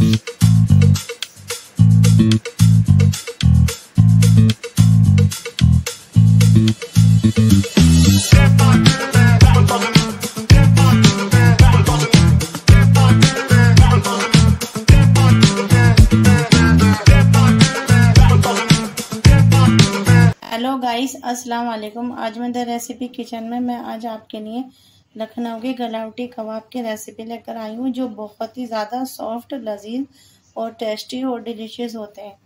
Hello guys अस्सलाम वालेकुम आज मैं द रेसिपी किचन में मैं आज आपके लिए लखनऊ के गलावटी कबाब की रेसिपी लेकर आई हूँ, जो बहुत ही ज़्यादा सॉफ्ट लजीज और टेस्टी और डिलीशियस होते हैं।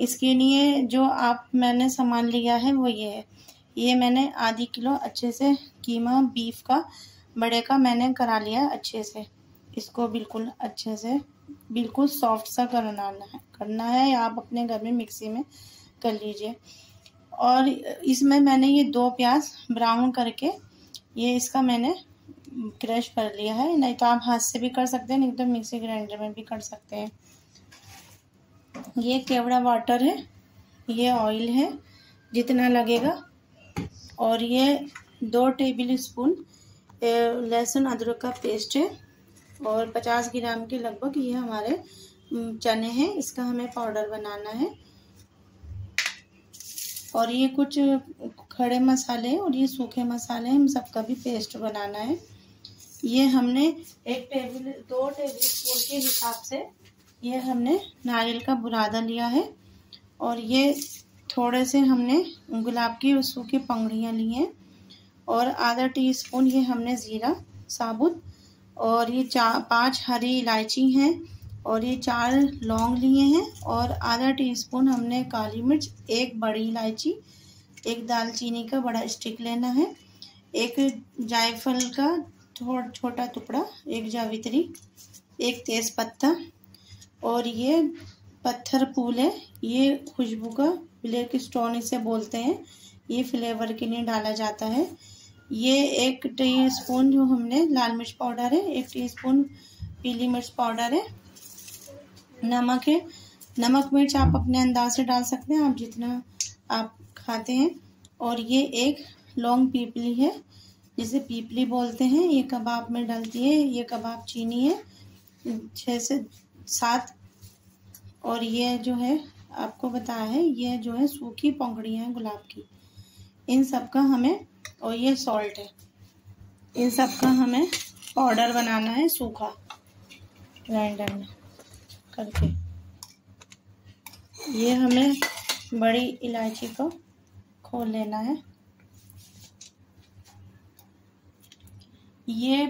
इसके लिए जो आप मैंने सामान लिया है वो ये है। ये मैंने आधी किलो अच्छे से कीमा बीफ का, बड़े का मैंने करा लिया अच्छे से। इसको बिल्कुल अच्छे से, बिल्कुल सॉफ्ट सा करना है करना है या आप अपने घर में मिक्सी में कर लीजिए। और इसमें मैंने ये दो प्याज ब्राउन करके ये इसका मैंने क्रश कर लिया है। नहीं तो आप हाथ से भी कर सकते हैं, नहीं तो मिक्सी ग्राइंडर में भी कर सकते हैं। ये केवड़ा वाटर है, ये ऑयल है, जितना लगेगा। और ये दो टेबल स्पून लहसुन अदरक का पेस्ट है। और पचास ग्राम के लगभग ये हमारे चने हैं। इसका हमें पाउडर बनाना है। और ये कुछ खड़े मसाले और ये सूखे मसाले हम सबका भी पेस्ट बनाना है। ये हमने एक टेबल दो टेबल स्पून के हिसाब से ये हमने नारियल का बुरादा लिया है और ये थोड़े से हमने गुलाब की सूखी पंगड़ियाँ ली हैं और आधा टी स्पून ये हमने ज़ीरा, साबुत और ये चार पाँच हरी इलायची हैं और ये चार लौंग लिए हैं और आधा टीस्पून हमने काली मिर्च, एक बड़ी इलायची एक दालचीनी का बड़ा स्टिक लेना है, एक जायफल का थोड़ा, छोटा टुकड़ा, एक जावित्री, एक तेज पत्ता और ये पत्थर फूल है। ये खुशबू का ब्लैक स्टोन इसे बोलते हैं। ये फ्लेवर के लिए डाला जाता है। ये एक टी स्पून जो हमने लाल मिर्च पाउडर है, एक टीस्पून पीली मिर्च पाउडर है। नमक है। नमक मिर्च आप अपने अंदाज से डाल सकते हैं। आप जितना आप खाते हैं। और ये एक लौंग पीपली है, जिसे पीपली बोलते हैं। ये कबाब में डलती है, ये कबाब चीनी है छः से सात। और ये जो है, आपको बताया है, ये जो है सूखी पंखड़ियाँ हैं गुलाब की। इन सब का हमें, और ये सॉल्ट है। इन सब का हमें पाउडर बनाना है सूखा। ग्राइंडर में, करके। ये हमें बड़ी इलायची को खोल लेना है। ये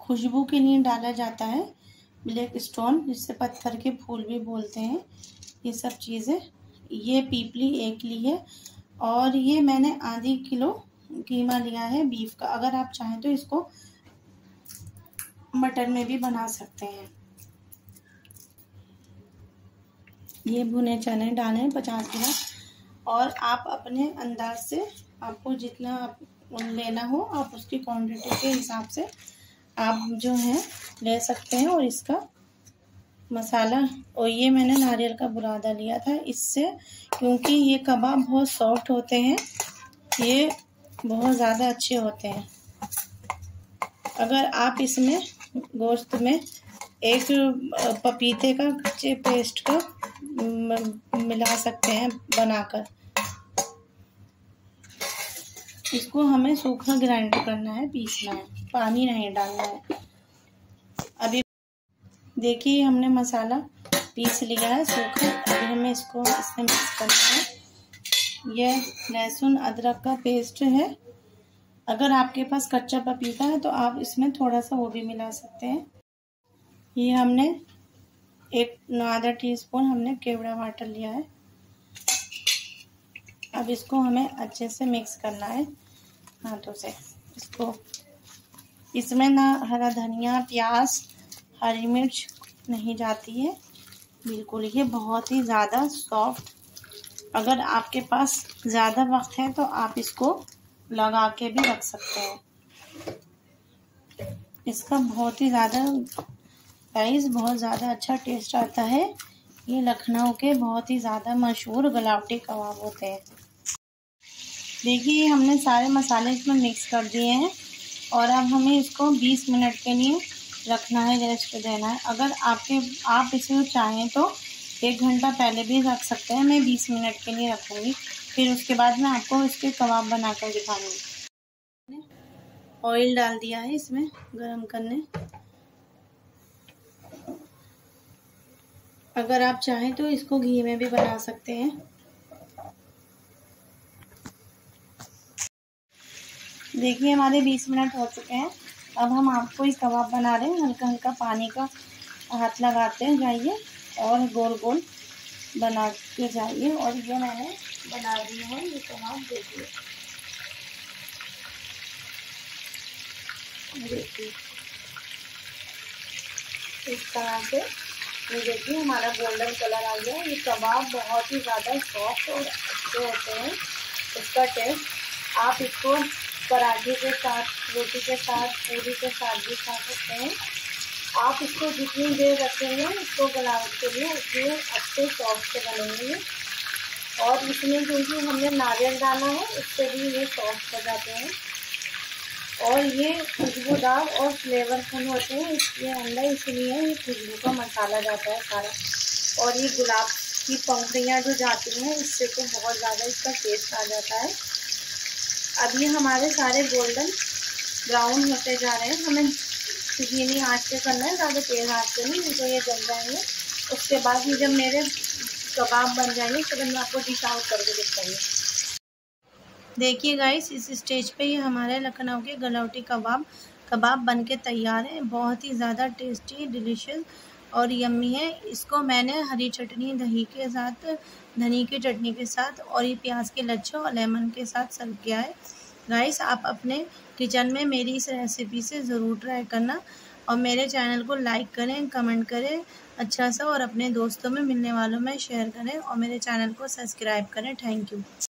खुशबू के लिए डाला जाता है, ब्लैक स्टोन जिससे पत्थर के फूल भी बोलते हैं। ये सब चीज़ें, ये पीपली एक ली है, और ये मैंने आधी किलो कीमा लिया है बीफ का। अगर आप चाहें तो इसको मटन में भी बना सकते हैं। ये भुने चने डाले पचास ग्राम। और आप अपने अंदाज से आपको जितना लेना हो, आप उसकी क्वांटिटी के हिसाब से आप जो है ले सकते हैं और इसका मसाला। और ये मैंने नारियल का बुरादा लिया था इससे, क्योंकि ये कबाब बहुत सॉफ्ट होते हैं, ये बहुत ज़्यादा अच्छे होते हैं। अगर आप इसमें गोश्त में एक पपीते का कच्चे पेस्ट का मिला सकते हैं बनाकर। इसको हमें सूखा ग्राइंड करना है, पीसना है, पानी नहीं डालना है। अभी देखिए, हमने मसाला पीस लिया है, सूखा। अभी हमें इसको, इसमें मिक्स करना है। यह लहसुन, अदरक का पेस्ट है। अगर आपके पास कच्चा पपीता है तो आप इसमें थोड़ा सा वो भी मिला सकते हैं। ये हमने एक, आधा टी स्पून हमने केवड़ा वाटर लिया है। अब इसको हमें अच्छे से मिक्स करना है हाथों से। इसको, इसमें ना हरा धनिया, प्याज, हरी मिर्च नहीं जाती है। बिल्कुल, ये बहुत ही ज़्यादा सॉफ्ट। अगर आपके पास ज़्यादा वक्त है तो आप इसको लगा के भी रख सकते हैं। इसका बहुत ही ज़्यादा गाइस बहुत ज़्यादा अच्छा टेस्ट आता है। ये लखनऊ के बहुत ही ज़्यादा मशहूर गलावटी कबाब होते हैं। देखिए, हमने सारे मसाले इसमें मिक्स कर दिए हैं और अब हमें इसको 20 मिनट के लिए रखना है रेस्ट देना है। अगर आपके, आप इसे चाहें तो एक घंटा पहले भी रख सकते हैं, मैं बीस मिनट के लिए रखूँगी। फिर उसके बाद मैं आपको इसके कबाब बना बनाकर दिखाऊँगी। ऑयल डाल दिया है इसमें गरम करने। अगर आप चाहें तो इसको घी में भी बना सकते हैं। देखिए, हमारे बीस मिनट हो चुके हैं। अब हम आपको इस कबाब बना रहे हैं। हल्का हल्का पानी का हाथ लगाते हैं। जाइए और गोल गोल बना के जाइए। और ये मैंने बना दिया है। ये कबाब देखिए। देखिए। इस तरह से ये देखिए, हमारा गोल्डन कलर आ गया। ये कबाब बहुत ही ज़्यादा सॉफ्ट और अच्छे होते हैं। इसका टेस्ट आप इसको पराठे के साथ, रोटी के साथ, पूरी के साथ भी खा सकते हैं। आप इसको जितनी देर रखेंगे, इसको बनावट के लिए उतने अच्छे सॉफ्ट से बनेंगे। और इसमें क्योंकि हमने नारियल डाला है इससे भी ये सॉफ्ट हो जाते हैं। और ये खुशबूदार और फ्लेवरफुल होते हैं, इसके अंदर इसलिए ये खुशबू का मसाला जाता है सारा। और ये गुलाब की पंखड़ियाँ जो जाती हैं, इससे तो बहुत ज़्यादा इसका टेस्ट आ जाता है। अब ये हमारे सारे गोल्डन ब्राउन होते जा रहे हैं। हमें धीमी आँच से करना है, ज़्यादा तेज़ आँच से नहीं तो ये जल जाएँगे उसके बाद ये जब मेरे कबाब बन जाएँगे तो मैं आपको डिश आउट करके दिखाऊँगी। देखिए गाइस इस स्टेज पे ये हमारे लखनऊ के गलौटी कबाब कबाब बन के तैयार है। बहुत ही ज़्यादा टेस्टी डिलीशियस और यम्मी है। इसको मैंने हरी चटनी, दही के साथ, धनी की चटनी के साथ और ये प्याज के लच्छे और लेमन के साथ सर्व किया है। गाइस आप अपने किचन में मेरी इस रेसिपी से ज़रूर ट्राई करना और मेरे चैनल को लाइक करें कमेंट करें अच्छा सा और अपने दोस्तों में, मिलने वालों में शेयर करें और मेरे चैनल को सब्सक्राइब करें। Thank you